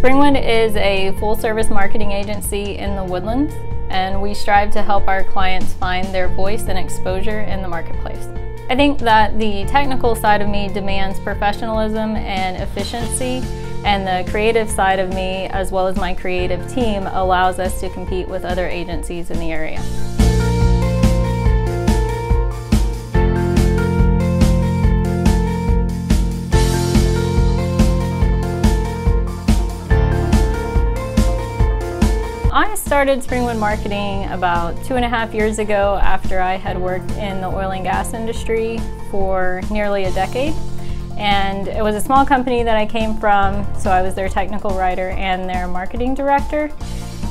Springwood is a full service marketing agency in the Woodlands, and we strive to help our clients find their voice and exposure in the marketplace. I think that the technical side of me demands professionalism and efficiency, and the creative side of me, as well as my creative team, allows us to compete with other agencies in the area. I started Springwood Marketing about two and a half years ago after I had worked in the oil and gas industry for nearly a decade. And it was a small company that I came from, so I was their technical writer and their marketing director.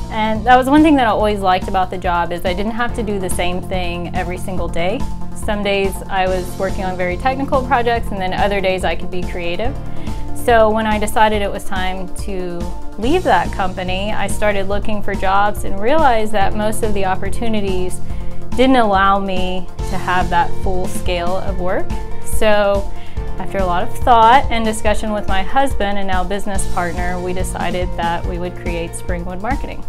And that was one thing that I always liked about the job is I didn't have to do the same thing every single day. Some days I was working on very technical projects and then other days I could be creative. So when I decided it was time to leave that company, I started looking for jobs and realized that most of the opportunities didn't allow me to have that full scale of work. So after a lot of thought and discussion with my husband and now business partner, we decided that we would create Springwood Marketing.